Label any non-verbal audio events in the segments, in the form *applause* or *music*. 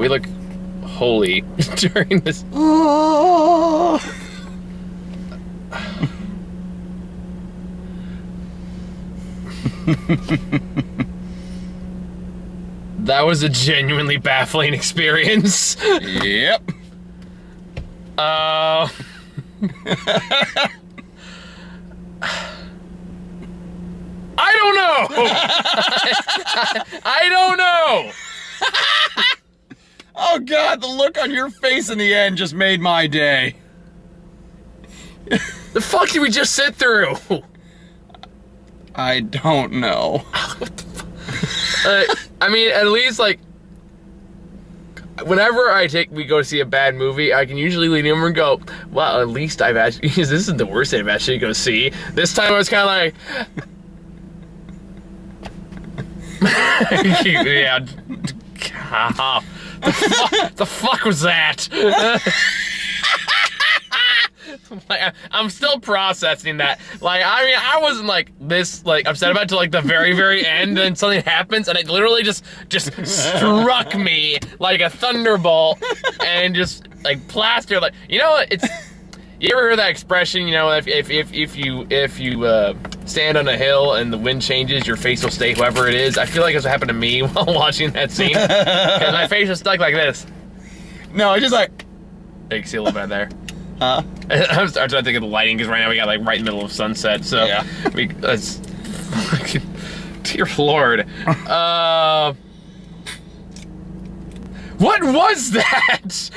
we look holy *laughs* during this? Oh. That was a genuinely baffling experience. Yep. Uh, I don't know. *laughs* I don't know. Oh god, the look on your face in the end just made my day. The fuck did we just sit through? I don't know. Uh, I mean, at least like whenever I take we go see a bad movie, I can usually lean over and go, "Well, at least I've actually *laughs* this isn't the worst I've actually go see." This time I was kind of like, *laughs* yeah. *laughs* God. The, fu- the fuck was that? *laughs* like, I'm still processing that. Like, I mean, I wasn't like this, like upset about it till like the very, very end. Then something happens, and it literally just, just struck me like a thunderbolt, and just like plastered. Like, you know what? It's you ever heard that expression? You know, if if if, if you if you uh, stand on a hill and the wind changes, your face will stay whoever it is. I feel like it's what happened to me *laughs* while watching that scene. 'Cause my face was stuck like this. No, it's just like, You can see a little bit there. *laughs* huh? *laughs* I'm starting to think of the lighting because right now we got like right in the middle of sunset. So Yeah. we that's dear lord. Uh, what was that?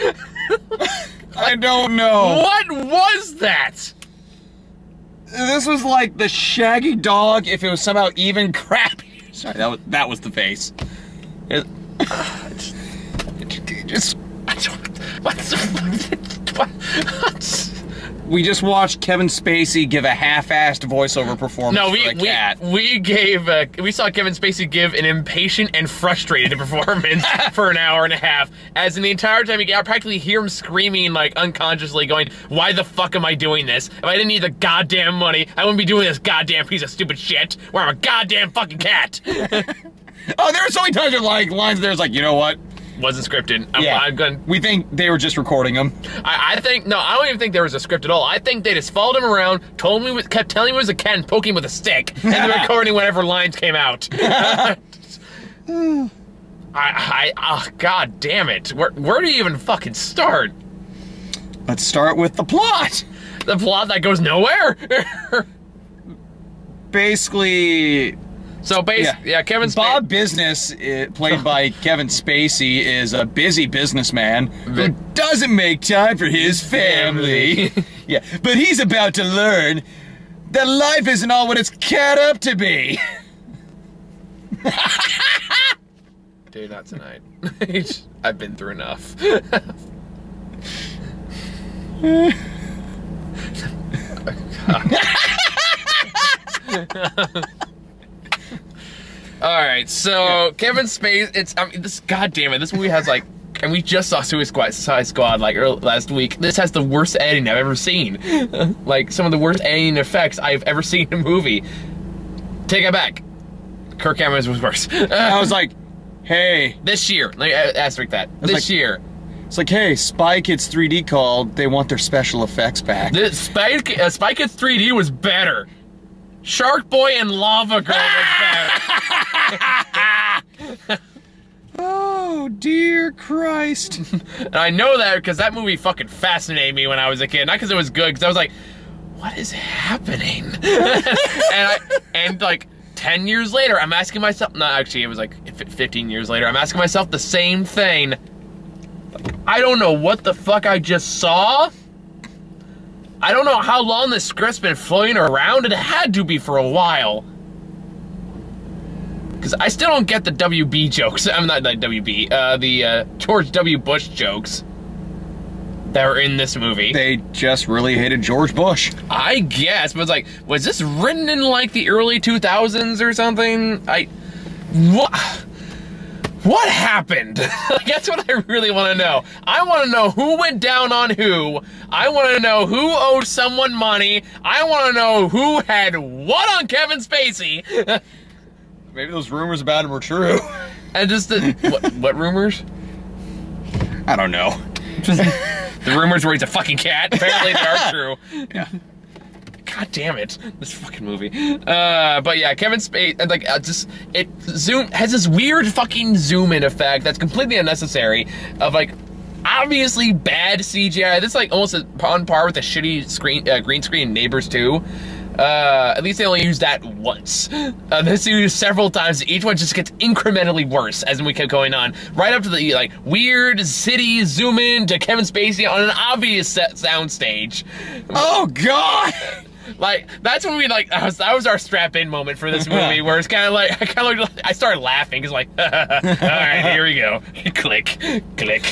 I don't know. what was that? This was like the shaggy dog if it was somehow even crappy. Sorry, that was that was the face. It, *sighs* it just I don't. What's what? *laughs* what? We just watched Kevin Spacey give a half-assed voiceover performance No, for we cat. we we gave uh, we saw Kevin Spacey give an impatient and frustrated *laughs* performance for an hour and a half. As in the entire time, you can practically hear him screaming like unconsciously, going, "Why the fuck am I doing this? If I didn't need the goddamn money, I wouldn't be doing this goddamn piece of stupid shit. Where I'm a goddamn fucking cat." *laughs* Oh, there are so many times there's like lines there's like, you know what? Wasn't scripted. I'm, Yeah. I'm gonna. We think they were just recording them. I, I think no. I don't even think there was a script at all. I think they just followed him around, told me, kept telling me it was a cat, and poking with a stick, and then *laughs* recording whatever lines came out. *laughs* I, I, oh, god damn it! Where, where do you even fucking start? Let's start with the plot. The plot that goes nowhere. *laughs* Basically, so basically, yeah, Kevin Spacey. Bob Business, uh, played *laughs* by Kevin Spacey, is a busy businessman who doesn't make time for his family. *laughs* yeah, but he's about to learn that life isn't all what it's cat up to be. *laughs* Dude, not tonight. I've been through enough. All right, so Kevin Spacey. It's I mean, this. God damn it! This movie has like, and we just saw Suicide Squad, Squad like early, last week. This has the worst editing I've ever seen. *laughs* like some of the worst editing effects I've ever seen in a movie. Take it back. Kirk Cameron's was worse. I was *laughs* like, hey, this year, let me asterisk that. This like- year, it's like, hey, Spy Kids 3D called. They want their special effects back. the Spy, uh, Spy Kids 3D was better. Shark Boy and Lava Girl was better. *laughs* oh dear Christ! and I know that because that movie fucking fascinated me when I was a kid. Not because it was good, because I was like, what is happening? *laughs* and I and like. 10 years later, I'm asking myself, no, actually, it was like 15 years later, I'm asking myself the same thing. I don't know what the fuck I just saw. I don't know how long this script's been floating around. It had to be for a while. Because I still don't get the WB jokes. *laughs* I'm not like WB, uh, the uh, George W. Bush jokes that were in this movie. They just really hated George Bush. I guess, but it's like, was this written in like the early 2000s or something? I. What? What happened? *laughs* Like, That's what I really want to know. I want to know who went down on who. I want to know who owed someone money. I want to know who had what on Kevin Spacey. *laughs* Maybe those rumors about him were true. *laughs* and just the. what, what rumors? I don't know. The rumors where he's a fucking cat. Apparently they are true. Yeah. God damn it, this fucking movie. Uh, but yeah, Kevin Spacey, like, uh, just it zoom has this weird fucking zoom in effect that's completely unnecessary. Of like, obviously bad CGI. This is like almost on par with the shitty screen uh, green screen Neighbors 2. Uh, at least they only used that once. Uh, this several times. Each one just gets incrementally worse as we kept going on. Right up to the like weird city zoom in to Kevin Spacey on an obvious set sound. Oh God! Like that's when we like that was, that was our strap in moment for this movie where it's kind of like *laughs* I kind of I started laughing because like *laughs* all right here we go *laughs* click click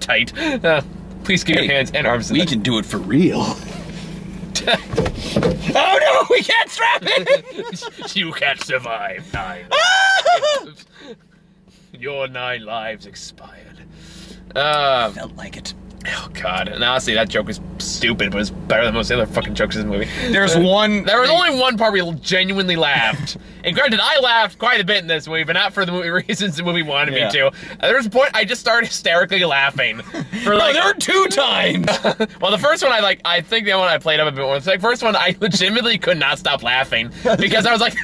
tight uh, please keep Hey, your hands and arms We can do it for real. oh no, we can't strap it. you can't survive nine your nine lives expired uh, Felt like it. Oh god and honestly that joke is stupid but it's better than most of the other fucking jokes in the movie There's one. There was only one part where we genuinely laughed. *laughs* and granted, I laughed quite a bit in this movie, but not for the movie *laughs* reasons the movie wanted Yeah. me to. There was a point I just started hysterically laughing. *laughs* For No, like, there were two times. well, the first one I like, I think the one I played up a bit more. The like, first one I legitimately could not stop laughing because I was like,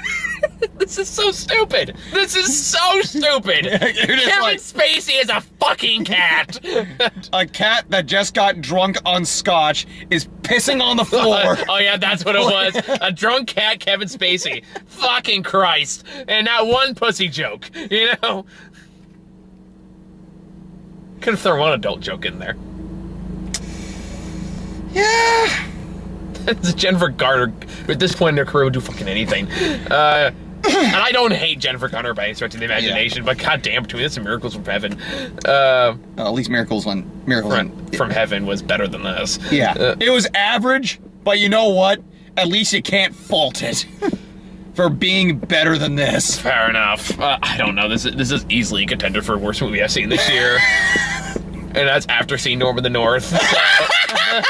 *laughs* this is so stupid. This is so *laughs* stupid. Kevin like- Spacey is a fucking cat. *laughs* A cat that just got drunk on scotch is pissing on the floor. oh yeah, that's what it was. A drunk cat, Kevin Spacey. Fucking Christ. And not one pussy joke, you know? Could have thrown one adult joke in there. yeah. *laughs* It's Jennifer Garner. At this point in her career, would do fucking anything. Uh, *coughs* and I don't hate Jennifer Garner by any stretch of the imagination, but goddamn, between this and Miracles from Heaven, uh, Well, at least miracles on miracles from, on. from Heaven was better than this. Yeah, Uh, it was average, but you know what? At least you can't fault it *laughs* for being better than this. Fair enough. Uh, I don't know. This is this is easily a contender for worst movie I've seen this year, *laughs* and that's after seeing Norm in the North. So,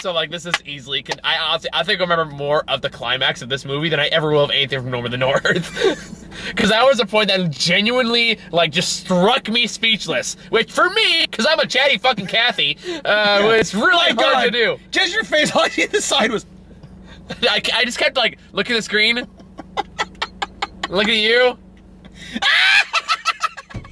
so, like this is easily. Con- I honestly, I think I remember more of the climax of this movie than I ever will of anything from Norm in the North. *laughs* Because that was a point that genuinely, like, just struck me speechless. Which for me, because I'm a chatty fucking Kathy, uh, was really My hard to do. Just your face on the side was. *laughs* I, I just kept like looking at the screen, looking at you. *laughs*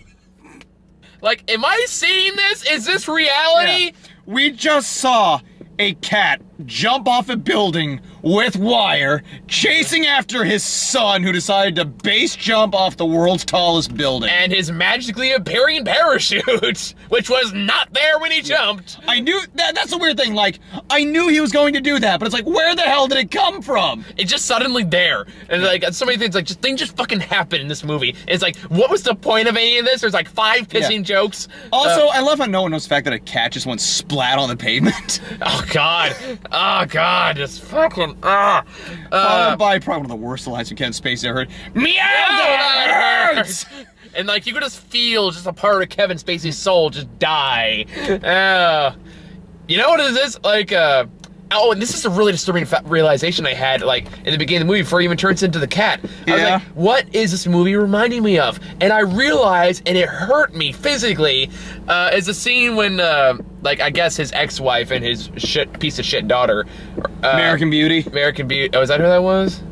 like, am I seeing this? Is this reality? We just saw a cat jump off a building with wire, chasing after his son who decided to base jump off the world's tallest building. And his magically appearing parachute, *laughs* which was not there when he jumped. I knew that that's a weird thing. Like, I knew he was going to do that, but it's like, where the hell did it come from? It's just suddenly there. And like so many things like just things just fucking happen in this movie. It's like, what was the point of any of this? There's like five pissing Yeah. jokes. Also, Uh, I love how no one knows the fact that a cat just went splat on the pavement. *laughs* oh god. Oh god, it's fucking ah. Uh, Followed by probably one of the worst lines from Ken Spacey I heard. Meow, that hurts! And like you could just feel just a part of Kevin Spacey's soul just die. *laughs* Uh, you know what it is? Like, uh, oh, and this is a really disturbing realization I had like in the beginning of the movie before he even turns into the cat. I was Yeah. like, what is this movie reminding me of? And I realized, and it hurt me physically, uh, is the scene when, uh, like, I guess his ex-wife and his shit piece of shit daughter, uh, American Beauty, American Beauty. Oh, is that who that was?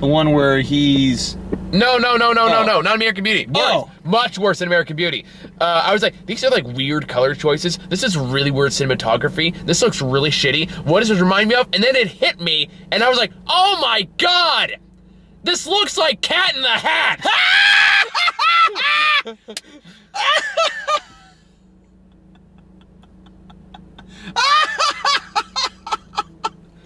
The one where he's No, no, no, no, no, Oh. no, not American Beauty. Worse, Oh. much worse than American Beauty. Uh, I was like, these are like weird color choices. This is really weird cinematography. This looks really shitty. What does this remind me of? And then it hit me, and I was like, oh my god, this looks like Cat in the Hat. *laughs* *laughs*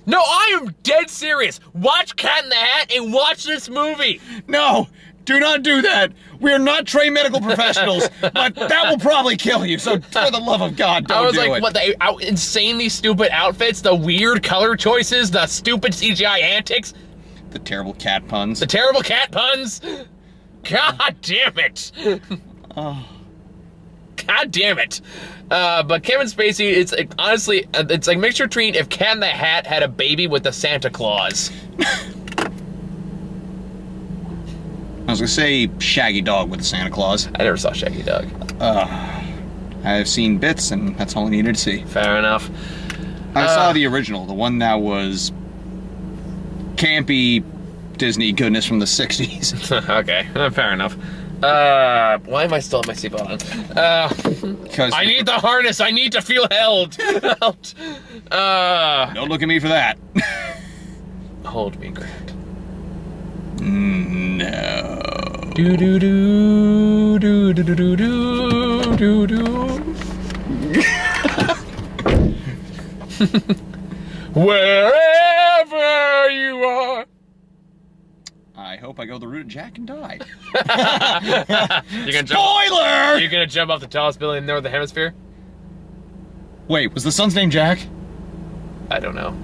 No, I am dead serious. Watch Cat in the Hat and watch this movie. no. Do not do that. We are not trained medical professionals, *laughs* but that will probably kill you. So, for the love of God, don't do it. I was like, it. what the out, insanely stupid outfits, the weird color choices, the stupid CGI antics, The terrible cat puns. the terrible cat puns. *laughs* God damn it. Oh. *laughs* God damn it. Uh, but Kevin Spacey, it's like, honestly, uh, it's like mixture between if in the Hat had a baby with the Santa Claus. I was gonna say Shaggy Dog with Santa Claus. I never saw Shaggy Dog. I've seen bits, and that's all I needed to see. Fair enough. I Uh. saw the original, the one that was campy Disney goodness from the 60s. *laughs* okay, uh, *laughs* fair enough. Uh, why am I still in my seatbelt on? Uh, Because I need the harness. I need to feel held. *laughs* held. Uh, Don't look at me for that. hold me, Grant. no. Do do do do do do do do do do. *laughs* Wherever you are. I hope I go the route of Jack and die. *laughs* You're gonna jump. Spoiler! You're gonna jump off the tallest building in the northern hemisphere? Wait, was the son's name Jack? I don't know.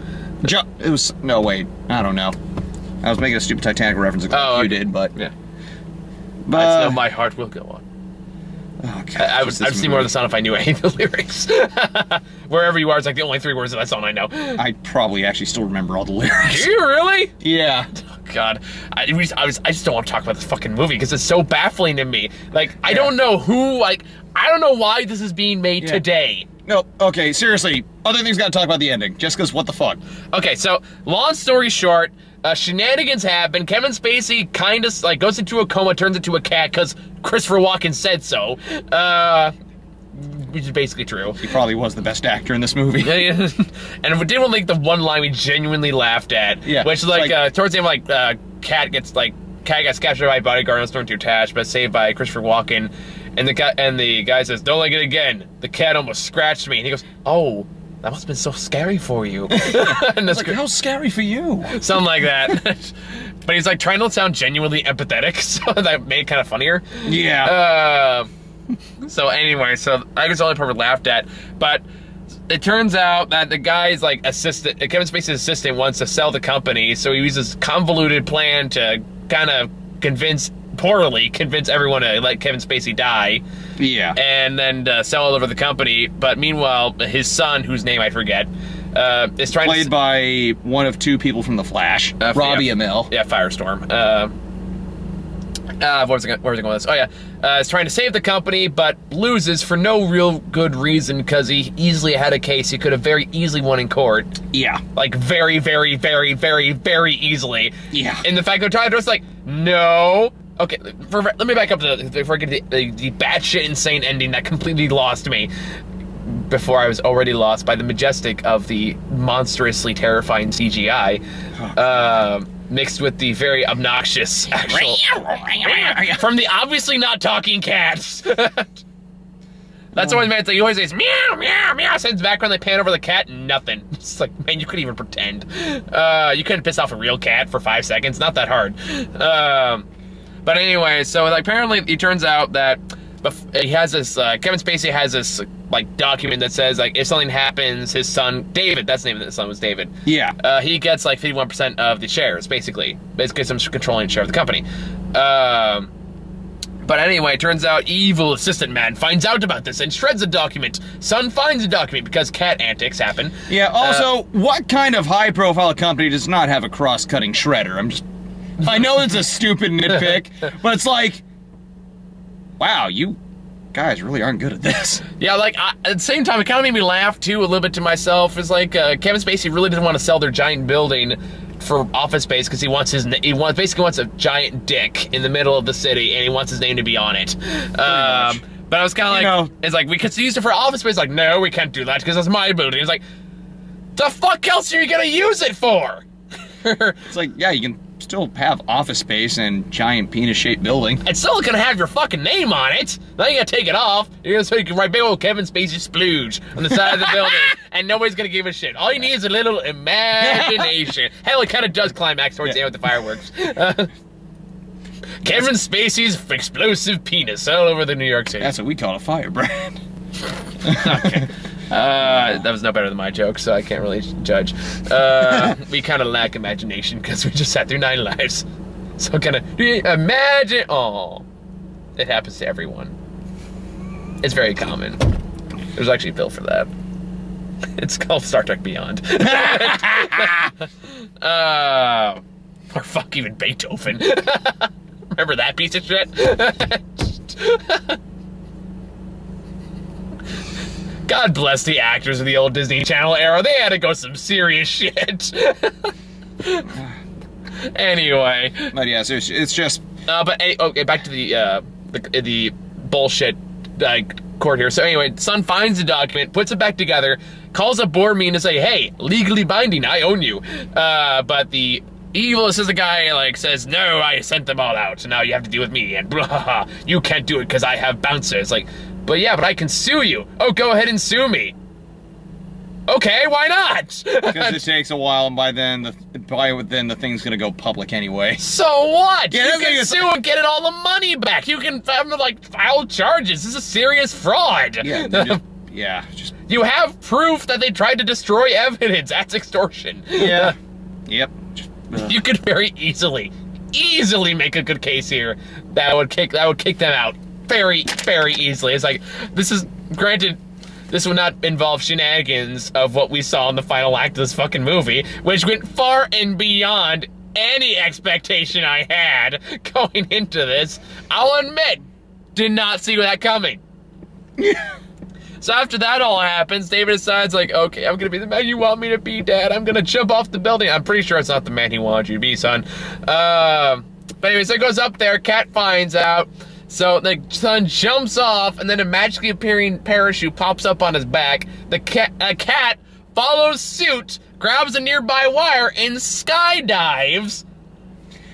Jo- it was. No, wait. I don't know. I was making a stupid Titanic reference like Oh, you okay. did, but. Yeah. but I know my heart will go on. oh, God, I, I would, I'd see more of the song if I knew any of the *laughs* lyrics. *laughs* Wherever you are is like the only three words of that song I know. I probably actually still remember all the lyrics. Do you really? Yeah. God, I, just, I, was, I just don't want to talk about this fucking movie because it's so baffling to me. Like, I don't know who, like, I don't know why this is being made Yeah. today. No, okay, seriously. Other things gotta talk about the ending. Just because what the fuck? Okay, so long story short, uh, shenanigans happen. Kevin Spacey kind of like goes into a coma, turns into a cat because Christopher Walken said so. Uh, which is basically true. He probably was the best actor in this movie. *laughs* and we did want like the one line we genuinely laughed at. Yeah, Which is like, like- uh, towards the end, like uh, Cat gets like Cat gets captured by a bodyguard and thrown to attach, but saved by Christopher Walken. And the guy and the guy says, "Don't like it again." The cat almost scratched me, and he goes, "Oh." That must have been so scary for you. *laughs* *laughs* and the Like, how scary for you? something like that. but he's like trying to sound genuinely empathetic, so that made it kind of funnier. Yeah. Uh, so anyway, so I guess the only part we laughed at, but it turns out that the guy's like assistant, Kevin Spacey's assistant, wants to sell the company, so he uses convoluted plan to kind of convince, poorly convince everyone to let Kevin Spacey die, yeah. and then uh, sell all over the company. But meanwhile, his son, whose name I forget, uh, is trying Played to by one of two people from The Flash, Uh, Robbie yeah. Amell. Yeah, Firestorm. Uh, what was I going, where was I going with this? Oh yeah, uh, is trying to save the company, but loses for no real good reason because he easily had a case he could have very easily won in court, Yeah. like very, very, very, very, very easily. Yeah. And the fact that Tyler was like, no. Okay, for, let me back up to the, before I get to the, the, the batshit insane ending that completely lost me. Before I was already lost by the majestic of the monstrously terrifying CGI, uh, mixed with the very obnoxious actual from the obviously not talking cats. *laughs* That's always man. It's like he always says meow meow meow. Sends background. They pan over the cat. Nothing. *laughs* It's like man, you couldn't even pretend. Uh, you couldn't piss off a real cat for five seconds. Not that hard. Um, but anyway, so like apparently it turns out that he has this. Uh, Kevin Spacey has this like document that says like if something happens, his son David. That's the name of the son was David. Yeah. Uh, he gets like 51% of the shares, basically. Basically, some controlling share of the company. Um, but anyway, it turns out evil assistant man finds out about this and shreds the document. Son finds the document because cat antics happen. Yeah, also, what kind of high profile company does not have a cross cutting shredder? I'm just. I know it's a *laughs* stupid nitpick, but it's like. Wow, you guys really aren't good at this. *laughs* Yeah, like I, at the same time, it kind of made me laugh too a little bit to myself. It's like uh, Kevin Spacey really doesn't want to sell their giant building for office space because he wants his he wants basically wants a giant dick in the middle of the city and he wants his name to be on it. Um, but I was kind of like, know- it's like we could use it for office space. Like, no, we can't do that because that's my building. It's like, the fuck else are you gonna use it for? *laughs* It's like, yeah, you can still have office space and giant penis shaped building. It's still gonna have your fucking name on it. Now you gotta take it off. You're gonna so you can write big old Kevin Spacey splooge on the side of the building, *laughs* and nobody's gonna give a shit. All you need is a little imagination. *laughs* Hell, it kind of does climax towards the end with the fireworks. Uh, *laughs* Kevin Spacey's explosive penis all over the New York City. That's what we call a firebrand. *laughs* Uh, that was no better than my joke, so I can't really judge. Uh, *laughs* we kind of lack imagination because we just sat through nine lives. *laughs* So kind of imagine. Oh, it happens to everyone. It's very common. There's actually a bill for that. It's called Star Trek Beyond. uh, or fuck even Beethoven. Remember that piece of shit? God bless the actors of the old Disney Channel era. They had to go some serious *laughs* shit. anyway, But yes, it's, it's just uh, but okay, back to the uh, the, the bullshit like court here. So anyway, son finds the document, puts it back together, calls up board meeting to say, "Hey, legally binding, I own you." Uh, but the evil assistant guy like says, "No, I sent them all out, so now you have to deal with me." And blah, *laughs* you can't do it because I have bouncers. Like, but yeah, but I can sue you. Oh, go ahead and sue me. Okay, why not? because it *laughs* takes a while, and by then the by then the thing's gonna go public anyway. So what? Yeah, you can sue and get it all the money back. You can like file charges. This is a serious fraud. Yeah, *laughs* just, yeah, just you have proof that they tried to destroy evidence. That's extortion. yeah, *laughs* yep. Just, you could very easily, easily make a good case here that would kick that would kick them out very, very easily. It's like this is granted. This would not involve shenanigans of what we saw in the final act of this fucking movie, which went far and beyond any expectation I had *laughs* going into this. I'll admit, did not see that coming. *laughs* So after that all happens, David decides like, okay, I'm gonna be the man you want me to be, Dad. I'm gonna jump off the building. I'm pretty sure it's not the man he wants you to be, son. Um, but anyway, so it goes up there. Cat finds out. So the son jumps off, and then a magically appearing parachute pops up on his back. The cat, a cat follows suit, grabs a nearby wire, and skydives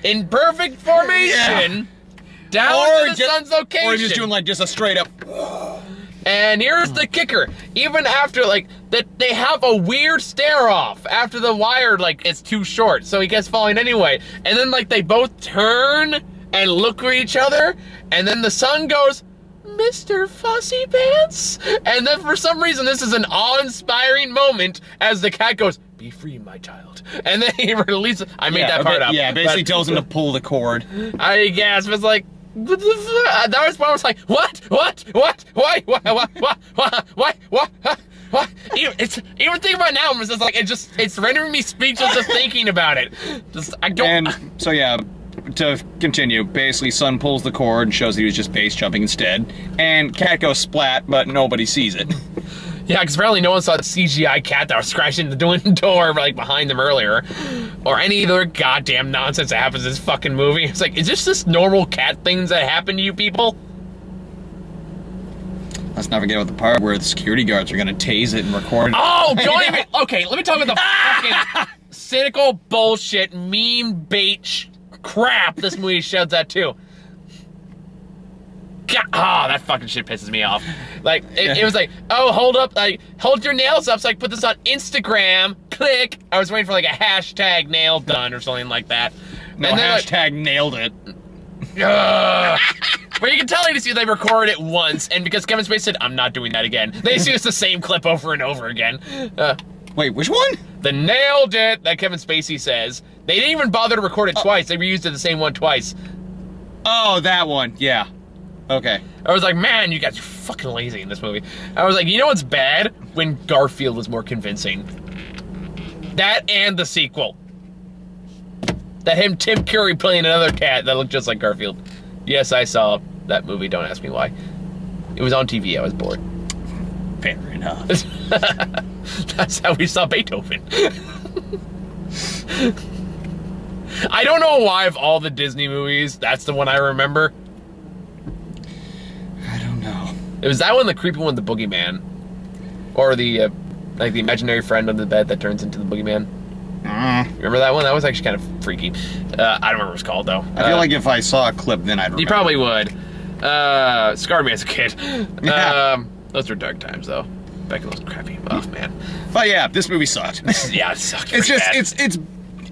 in perfect formation down to the just, son's location. or just doing like just a straight up. And here's the kicker. Even after like that they have a weird stare off after the wire like it's too short, so he gets falling anyway. And then like they both turn and look at each other, and then the son goes, Mr. Fussy Pants? And then for some reason, this is an awe inspiring moment as the cat goes, Be free, my child. And then *laughs* he releases. I made yeah, that part bit, up. Yeah, basically but, tells him to pull the cord. I guess, but it's like. That was when I was like, What? What? What? Why? Why? Why? Why? Why? Why? Why? why? Even, it's even thinking about it now, it's just like it just it's rendering me speechless just thinking about it. Just I don't. And so yeah, to continue, basically Sun pulls the cord and shows that he was just base jumping instead, and Cat goes splat, but nobody sees it. *laughs* yeah, because apparently no one saw the CGI cat that was *laughs* scratching the *laughs* door like behind them earlier, or any other goddamn nonsense that happens in this fucking movie. It's like, is this just normal cat things that happen to you people? Let's not forget about the part where the security guards are gonna tase it and record it. Oh, don't even. Okay, let me talk about the fucking cynical bullshit meme bait crap this movie sheds at too. God, oh, that fucking shit pisses me off. Like it, it was like, oh, hold up, like hold your nails up, so I can put this on Instagram. Click. I was waiting for like a hashtag nail done or something like that. no and then, like, hashtag nailed it. Ugh. but you can tell see they recorded it once, and because Kevin Spacey said, "I'm not doing that again," they use the same clip over and over again. Uh, Wait, which one? the nailed it that Kevin Spacey says. They didn't even bother to record it oh. twice. They reused it the same one twice. Oh, that one. Yeah. Okay. I was like, man, you guys are fucking lazy in this movie. I was like, you know what's bad? When Garfield was more convincing. That and the sequel. That him, Tim Curry, playing another cat that looked just like Garfield. Yes, I saw that movie. Don't ask me why. It was on TV. I was bored. Fair enough. *laughs* That's how we saw Beethoven. *laughs* I don't know why of all the Disney movies, that's the one I remember. I don't know. It was that one, the creepy one, the boogeyman, or the uh, like the imaginary friend under the bed that turns into the boogeyman. Mm. Remember that one? That was actually kind of freaky. Uh, I don't remember what it's called though. I feel Uh, like if I saw a clip, then I'd remember. you probably would. Uh, scarred me as a kid. *laughs* Yeah. Um, those were dark times though. Back in those crappy. Oh man. But yeah, this movie sucked. Yeah, it sucked. *laughs* it's just, bad. it's, it's,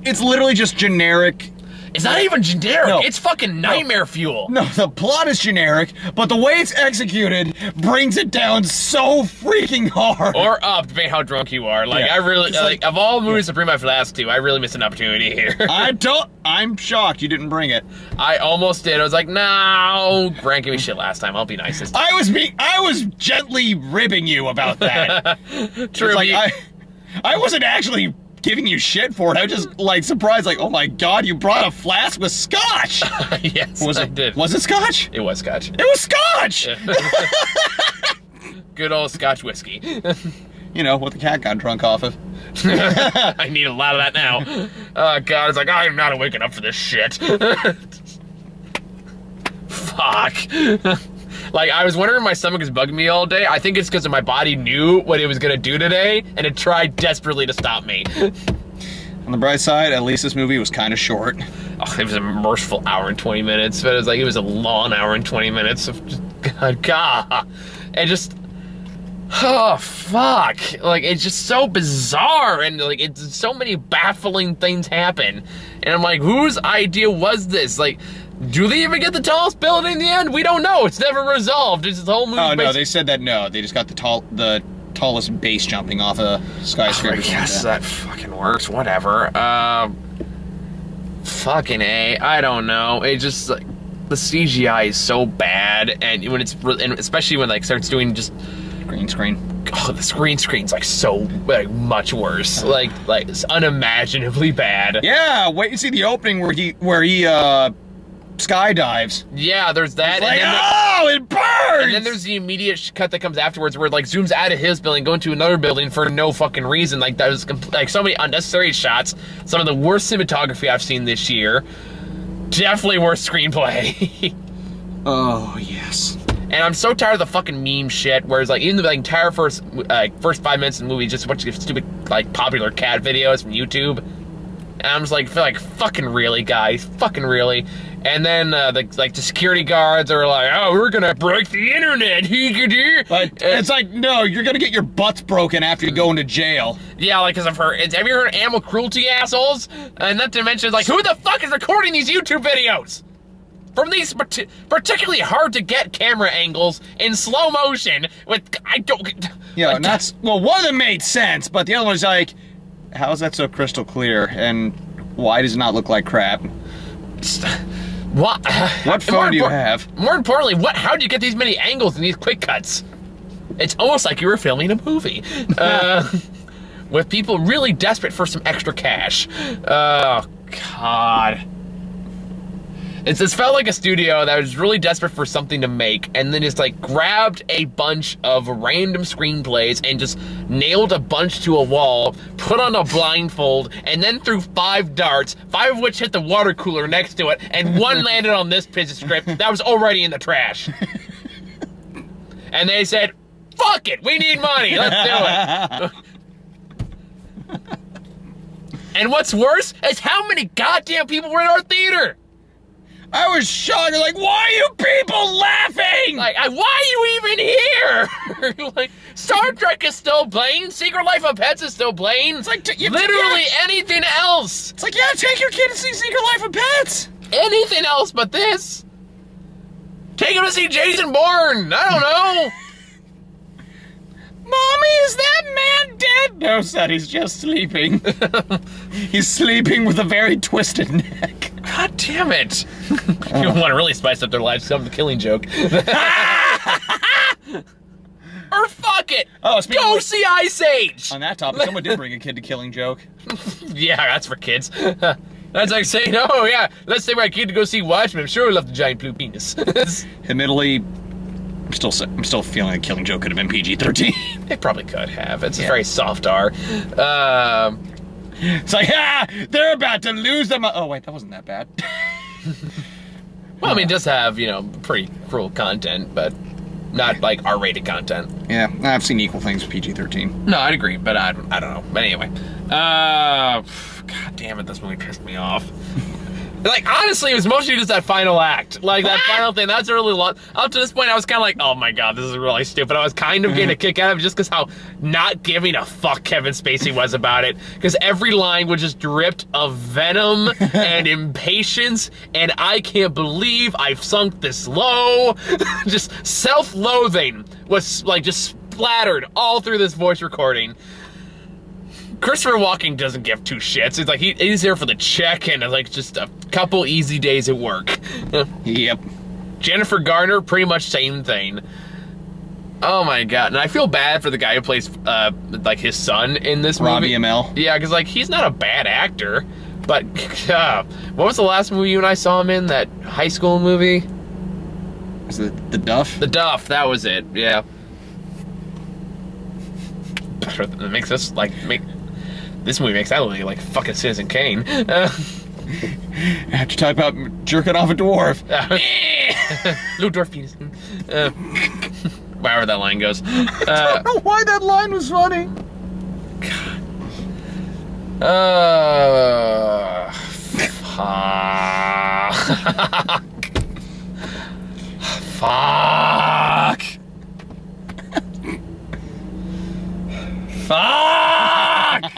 it's literally just generic. It's not even generic. No. It's fucking nightmare fuel. No, the plot is generic, but the way it's executed brings it down so freaking hard. Or up, depending how drunk you are. Like Yeah. I really like, like- of all movies to bring my last two, I really missed an opportunity here. *laughs* I don't. I'm shocked you didn't bring it. I almost did. I was like, no, Grant gave me shit last time. I'll be nice this time. I was being. I was gently ribbing you about that. *laughs* True. Like I, I wasn't actually giving you shit for it. I was just like surprised, like, oh my god, you brought a flask with scotch. *laughs* yes, Was I it? did. Was it scotch? it was Scotch. It was scotch. *laughs* good old Scotch whiskey. You know, what the cat got drunk off of. *laughs* I need a lot of that now. Oh god, it's like I'm not waking up for this shit. Fuck. Like I was wondering if my stomach is bugging me all day. I think it's because my body knew what it was gonna do today, and it tried desperately to stop me. On the bright side, at least this movie was kind of short. Oh, it was a merciful hour and 20 minutes, but it was like it was a long hour and 20 minutes of just God, God. And just oh fuck. Like it's just so bizarre and like it's so many baffling things happen. And I'm like, whose idea was this? Like do they even get the tallest building in the end? We don't know. It's never resolved. It's the whole movie. Oh no, they said that no, they just got the tall, the tallest base jumping off a skyscraper. I or guess that fucking works. Whatever. Um, fucking a. I don't know. It just like the CGI is so bad, and when it's and especially when like starts doing just green screen. oh, the screen screen's like so like much worse. Like like it's unimaginably bad. Yeah, wait and see the opening where he where he uh skydives. Yeah, there's that. Like, and the- oh, it burns. And then there's the immediate cut that comes afterwards, where it, like zooms out of his building, going to another building for no fucking reason. Like that was like so many unnecessary shots. Some of the worst cinematography I've seen this year. Definitely worst screenplay. *laughs* oh yes. and I'm so tired of the fucking meme shit. Whereas like even the like, entire first uh, first five minutes of the movie, just a bunch of stupid like popular cat videos from YouTube. And I'm just like, like fucking really, guys, fucking really. And then uh, the like the security guards are like, oh, we're gonna break the internet. *laughs* But it's like no, you're gonna get your butts broken after you go into jail. Yeah, like, because of her. it's- Have you heard of animal cruelty, assholes? And not to mention, like, who the fuck is recording these YouTube videos? From these parti- particularly hard to get camera angles in slow motion with. I don't. Yeah, *laughs* like, that's well, one of them made sense, but the other one's like, how is that so crystal clear? And why does it not look like crap? What? What phone do you have? More importantly, what? How would you get these many angles and these quick cuts? It's almost like you were filming a movie. *laughs* Uh, with people really desperate for some extra cash. Oh, God. It's this felt like a studio that was really desperate for something to make, and then just like grabbed a bunch of random screenplays and just nailed a bunch to a wall, put on a blindfold, and then threw five darts, five of which hit the water cooler next to it, and one *laughs* landed on this piece of script that was already in the trash. and they said, "Fuck it, we need money, let's do it." *laughs* and what's worse is how many goddamn people were in our theater. I was shocked. Like, why are you people laughing? Like, I, why are you even here? *laughs* like, Star Trek is still playing. Secret Life of Pets is still playing. It's like, t- you- literally yeah. anything else. it's like, yeah, take your kid to see Secret Life of Pets. Anything else but this. Take him to see Jason Bourne. I don't know. *laughs* Mommy, is that man dead? No, son, he's just sleeping. *laughs* he's sleeping with a very twisted neck. God damn it. you want to really spice up their lives, come with the killing joke. *laughs* or fuck it. Oh, Go of- see Ice Age. On that topic, someone did bring a kid to Killing Joke. *laughs* Yeah, that's for kids. *laughs* That's like saying, oh yeah, let's take my kid to go see Watchmen. I'm sure he'll love the giant blue penis. Admittedly, I'm still I'm still feeling like Killing Joke could have been PG-13. it probably could have. It's Yeah. very soft R. Um, It's like, ah, they're about to lose them. Oh wait, that wasn't that bad. *laughs* well, I mean, it does have you know pretty cruel content, but not like R-rated content. yeah, I've seen equal things with PG-13. No, I'd agree, but I, I don't know. But anyway, uh, god damn it, this movie pissed me off. *laughs* Like honestly, it was mostly just that final act, like that final thing. That's really long. Up to this point, I was kind of like, "Oh my god, this is really stupid." I was kind of getting a mm-hmm. kick out of it just because how not giving a fuck Kevin Spacey was about it. Because every line was just dripped of venom *laughs* and impatience, and I can't believe I've sunk this low. *laughs* just self-loathing was like just splattered all through this voice recording. Christopher Walken doesn't give two shits. It's like he, he's here for the check and like just a couple easy days at work. *laughs* Yep. Jennifer Garner, pretty much same thing. Oh my god, and I feel bad for the guy who plays uh like his son in this Robbie movie. Amell. Yeah, because like he's not a bad actor, but *laughs* uh, what was the last movie you and I saw him in? That high school movie, Is it the Duff? The Duff. That was it. Yeah. It makes us like make this movie makes that look like fucking Citizen Kane. Uh, *laughs* I have to talk about jerking off a dwarf. *laughs* Little dwarf penis. Uh, *laughs* wherever that line goes. I Uh, don't know why that line was funny. uh, fuck. fuck. fuck.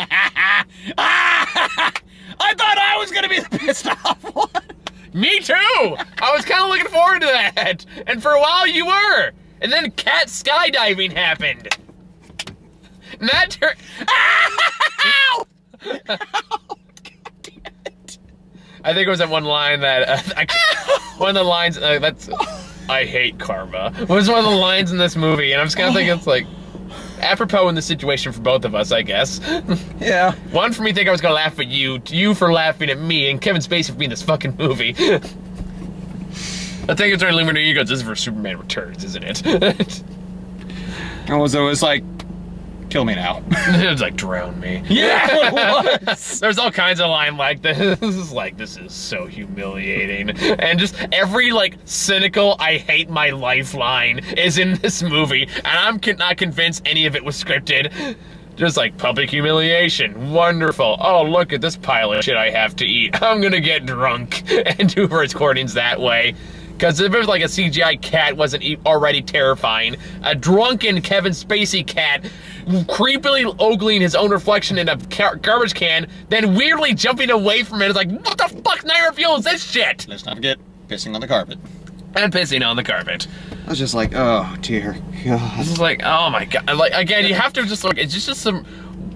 I thought I was gonna be the pissed *laughs* off one. Me too. I was kind of looking forward to that, and for a while you were, and then cat skydiving happened. And that tur- Ow! I think it was that one line that uh, I, one of the lines uh, that's I hate karma was one of the lines in this movie, and I'm just kind of thinking it's like apropos in the situation for both of us, I guess. *laughs* Yeah. One for me think I was gonna laugh at you, you for laughing at me, and Kevin Spacey for being this fucking movie. *laughs* I think it's our Luminar Ego. This is for Superman Returns, isn't it? It was, it was like, kill me now. *laughs* *laughs* it's like drown me. Yeah, *laughs* it was. There's all kinds of line like this. This is like this is so humiliating, and just every like cynical "I hate my life" line is in this movie, and I'm con- not convinced any of it was scripted. Just like public humiliation, wonderful. Oh, look at this pile of shit I have to eat. I'm gonna get drunk and do recordings that way. Because if it was like a CGI cat wasn't e- already terrifying, a drunken Kevin Spacey cat creepily ogling his own reflection in a car- garbage can, then weirdly jumping away from it. it is like, what the fuck nightmare fuel is this shit? Let's not forget pissing on the carpet. And pissing on the carpet. I was just like, oh dear God. It's like, oh my god. Like, again, you have to just look, it's just, just some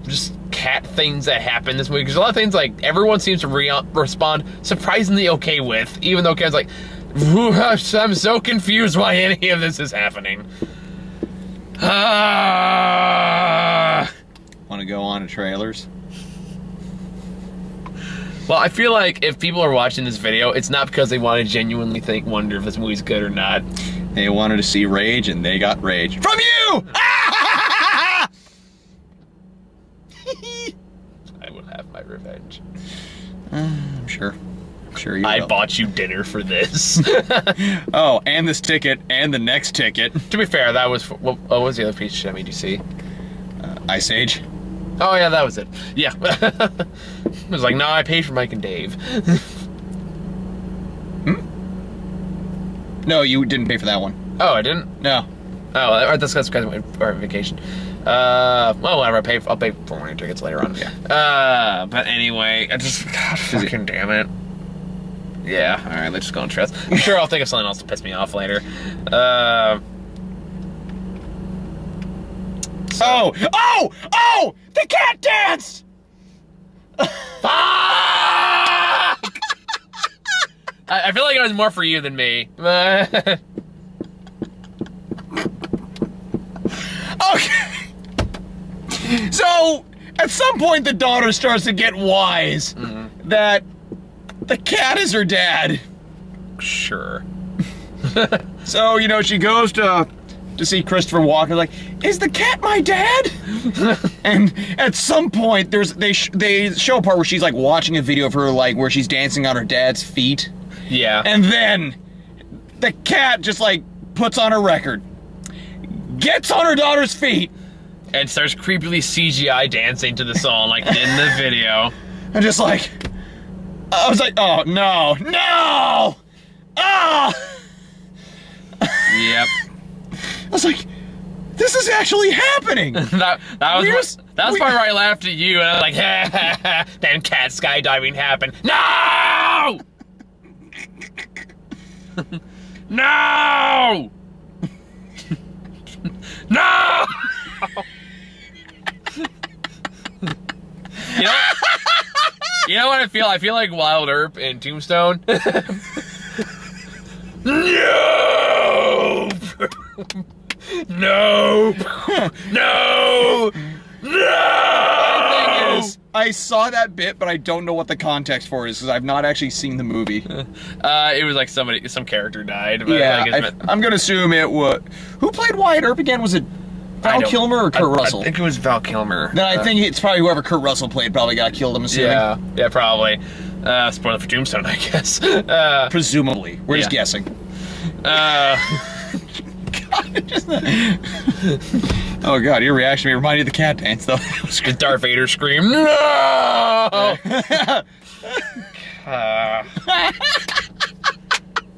just cat things that happen this movie. Because a lot of things, like, everyone seems to re- respond surprisingly okay with, even though Ken's like, *laughs* I'm so confused why any of this is happening. Ah. Want to go on to trailers? Well, I feel like if people are watching this video, it's not because they want to genuinely think, wonder if this movie's good or not. They wanted to see rage, and they got rage from you. *laughs* I will have my revenge. *sighs* I'm sure. Sure you. I will. bought you dinner for this. *laughs* *laughs* Oh, and this ticket, and the next ticket. to be fair, that was what, what was the other piece of I made you see? Ice Age. Oh yeah, that was it. Yeah, *laughs* it was like, no, I paid for Mike and Dave. hmm? No, you didn't pay for that one. Oh, I didn't. No. Oh, that's because I went for vacation. Uh, well, whatever. I pay. I'll pay for one of your tickets later on. Yeah. Uh, but anyway, I just God, fucking damn it. Yeah. All right. Let's just go on trust. I'm sure I'll think of something else to piss me off later. Uh. so- Oh! Oh! Oh! The cat dance! *laughs* I, I feel like it was more for you than me. *laughs* Okay. So, at some point, the daughter starts to get wise that the cat is her dad. sure. *laughs* So, you know, she goes to to see Christopher Walken, like, is the cat my dad? *laughs* and at some point, there's they sh- they show a part where she's like watching a video of her like where she's dancing on her dad's feet, Yeah. and then the cat just like puts on her record, gets on her daughter's feet, and starts creepily CGI dancing to the song, like in the *laughs* video. and just like, I was like, oh no, no, ah! Yep. I was like, this is actually happening. *laughs* that that was We wh- just- that was we- where I laughed at you, and I was like, ha, ha, ha. then cat skydiving happened. No! *laughs* no! *laughs* no! you know, you know what I feel? I feel like Wyatt Earp in Tombstone. *laughs* no! no! No! No! thing is, I saw that bit, but I don't know what the context for is because I've not actually seen the movie. *laughs* Uh, it was like somebody, some character died. But yeah, I, I'm gonna assume it was. Who played Wyatt Earp again? Was it Val Kilmer or Kurt I- Russell? I think it was Val Kilmer. No, I Uh, think it's probably whoever Kurt Russell played probably got killed. I'm assuming. Yeah, yeah, probably. Uh, spoiler for Tombstone, *laughs* I guess. Uh, Presumably, we're just guessing. uh, *laughs* *laughs* Oh god, your reaction me reminded me of the cat dance though. The Darth Vader scream. No! Uh,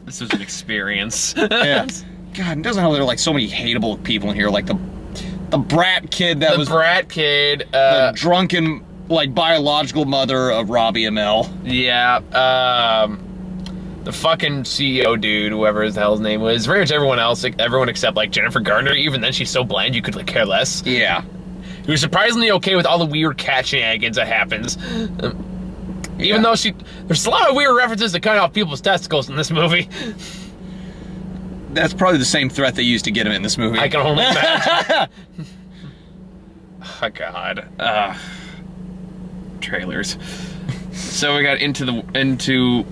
this was an experience. yeah. God, it doesn't know there are like so many hateable people in here, like the the brat kid that the was brat kid. the Uh, drunken like biological mother of Robbie Amell. yeah. Um, the fucking CEO dude, whoever the hell his name was, very much everyone else, like, everyone except like Jennifer Garner. Even then, she's so bland you could like care less. Yeah. He was surprisingly okay with all the weird cat shenanigans that happens. Um, Yeah. Even though she, there's a lot of weird references to cutting off people's testicles in this movie. *laughs* That's probably the same threat they used to get him in this movie. I can only imagine. *laughs* oh God. Uh, trailers. So we got into the into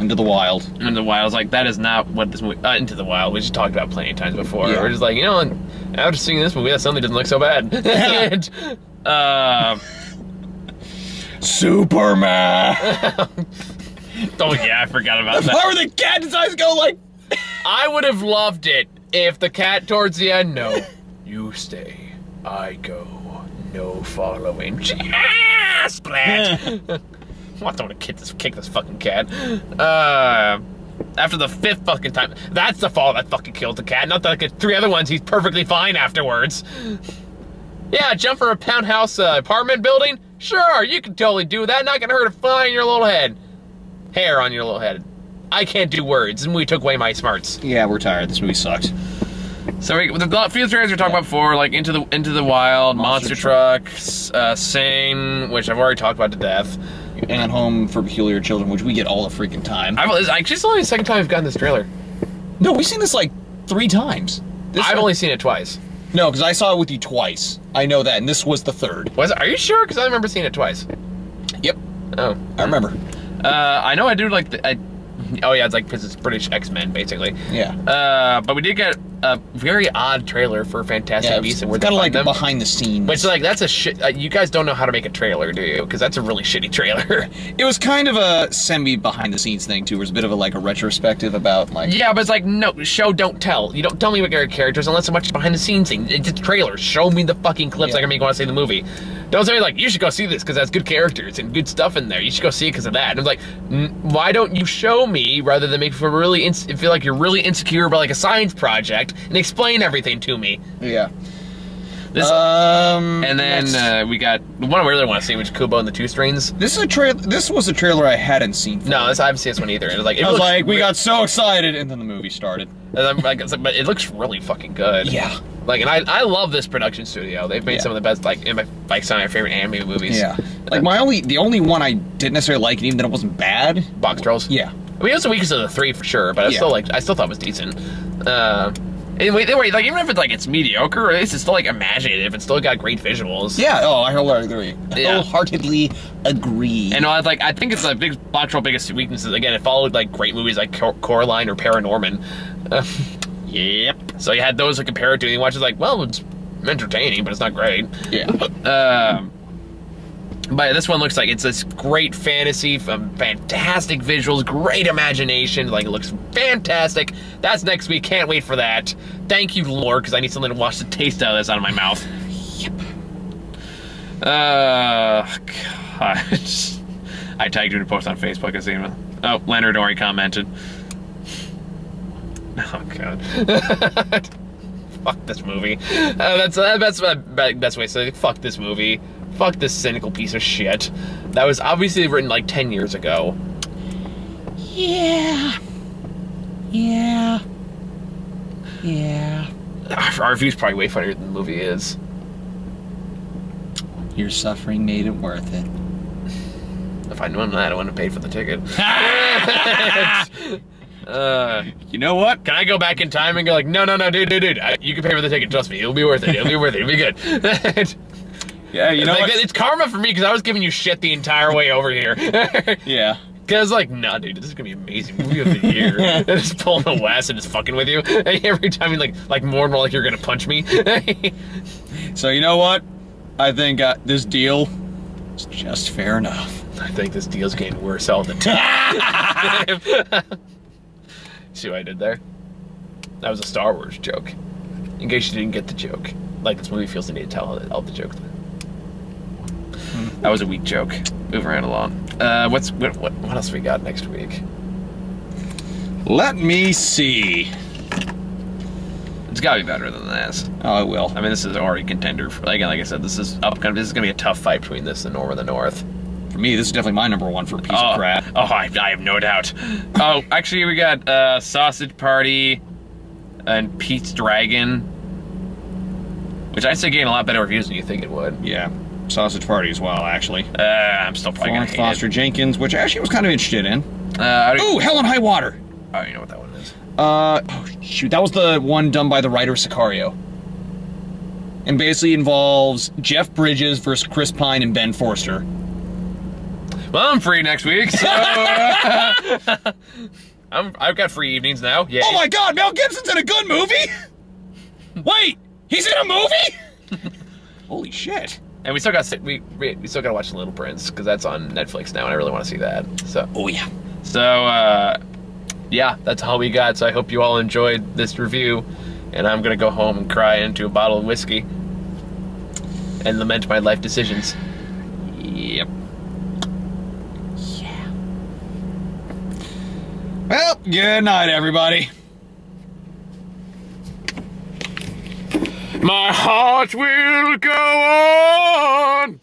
Into the wild. into the wild. I was like, that is not what this movie. Uh, into the wild. We just talked about plenty of times before. Yeah. We're just like, you know, after seeing this movie, that suddenly doesn't look so bad. and, *laughs* *laughs* uh, Superman. oh yeah, I forgot about that. How are the cat's eyes go like? I would have loved it if the cat towards the end, no, *laughs* you stay, I go, no following. *laughs* Ah, Splat! *laughs* I want to kick this, kick this fucking cat. Uh, after the fifth fucking time, that's the fall that fucking killed the cat. Not like the three other ones, he's perfectly fine afterwards. Yeah, jump from a townhouse uh, apartment building? Sure, you can totally do that. Not gonna hurt a fly in your little head. Hair on your little head. I can't do words, and we took away my smarts. Yeah, we're tired. This movie sucks. So we, the few trailers we're talked about before, like Into the Into the Wild, Monster Monster, Truck, uh, Sing, which I've already talked about to death. And Home for Peculiar Children, which we get all the freaking time. I've it's actually it's only the second time I've gotten this trailer. no, we've seen this like three times. This I've only seen it twice. no, because I saw it with you twice. I know that, and this was the third. Was it, are you sure? Because I remember seeing it twice. Yep, Oh, I remember. uh, I know I do like the. I, oh yeah, it's like because it's British X Men basically. Yeah. Uh, but we did get a very odd trailer for Fantastic Yeah, Beasts and Where kind of like Them. behind the scenes. Which like that's a shit. Uh, you guys don't know how to make a trailer, do you? Because that's a really shitty trailer. *laughs* it was kind of a semi behind the scenes thing too. It was a bit of a like a retrospective about like Yeah, but it's like no show, don't tell. You don't tell me about your characters unless so much behind the scenes thing. It's just trailers. Show me the fucking clips Yeah. I can make you want to see the movie. Don't me like you should go see this because that's good characters and good stuff in there. You should go see it because of that. And I'm like, "N- why don't you show me rather than make me feel really feel like you're really insecure about like a science project and explain everything to me. yeah. This Um, and then uh, we got the one I really want to see, which is Kubo and the Two Strings. this is a trailer. This was a trailer I hadn't seen. No, this, I haven't seen this one either. And it's like it I was like, we got so excited, and then the movie started. and like, but it looks really fucking good. Yeah. Like, and I, I love this production studio. They've made Yeah. some of the best, like, in my, like some of my favorite anime movies. Yeah. Like my only, the only one I didn't necessarily like, and even that it wasn't bad. Box Trolls. Yeah. I mean, it was the weakest of the three for sure, but I Yeah. still like, I still thought it was decent. Uh, they were like, even if it's like it's mediocre, at least it's still like imaginative. It's still got great visuals. Yeah. Oh, I wholeheartedly agree. Yeah. Wholeheartedly agree. And I was like, I think it's the big Box Troll biggest weaknesses. Again, it followed like great movies like Cor- Coraline or Paranorman. Uh, *laughs* yep. So you had those to compare it to, and you watch it like, well, it's entertaining, but it's not great. yeah. *laughs* Um, but this one looks like it's this great fantasy, um, fantastic visuals, great imagination. Like it looks fantastic. That's next week. Can't wait for that. Thank you, Lord, because I need something to wash the taste out of this out of my mouth. Yep. Uh, *laughs* God. I tagged you to post on Facebook. It. Oh, Leonard Ori commented. *laughs* Oh God. *laughs* fuck this movie. Uh, that's uh, that's my best way to say fuck this movie. Fuck this cynical piece of shit. That was obviously written like ten years ago. Yeah. Yeah. Yeah. Our, our review's probably way funnier than the movie is. Your suffering made it worth it. If I'd known that, I wouldn't have paid for the ticket. *laughs* *laughs* uh, You know what? can I go back in time and go like, no, no, no, dude, dude, dude, I, you can pay for the ticket. Trust me, it'll be worth it. It'll be worth it. It'll be good. *laughs* Yeah. You know Like, what? It's karma for me because I was giving you shit the entire way over here. *laughs* Yeah. Cause like, nah, dude, this is gonna be amazing movie of the year. and just pulling the West and just fucking with you. And *laughs* every time you like, like more and more like you're gonna punch me. *laughs* So you know what? I think uh, this deal is just fair enough. I think this deal's getting worse all the time. See what I did there? That was a Star Wars joke. In case you didn't get the joke, like this movie feels the need to tell all the joke. That was a weak joke. Moving right along. Uh, what's what, what? What else we got next week? Let me see. It's got to be better than this. Oh, it will. I mean, this is already contender. For, again, like I said, this is up. This is gonna be a tough fight between this and Norm of the North. For me, this is definitely my number one for a piece oh, of crap. Oh, I, I have no doubt. oh, actually, we got uh, Sausage Party and Pete's Dragon, which I'd say getting a lot better reviews than you think it would. Yeah, Sausage Party as well, actually. Uh, I'm still probably gonna Florence hate Foster it. Jenkins, which I actually was kind of interested in. Uh, Ooh, Hell and High Water. Oh, don't know what that one is. Uh, oh, shoot, that was the one done by the writer Sicario. And basically involves Jeff Bridges versus Chris Pine and Ben Foster. Well, I'm free next week, so uh, *laughs* I'm, I've got free evenings now. Yeah. Oh my god, Mel Gibson's in a good movie? *laughs* Wait, he's in a movie? *laughs* Holy shit. And we still got we we, we still got to watch Little Prince because that's on Netflix now, and I really want to see that. So Oh yeah. so uh, yeah, that's all we got. So I hope you all enjoyed this review, and I'm gonna go home and cry into a bottle of whiskey and lament my life decisions. Yep. Yeah. Well, good night, everybody. My heart will go on.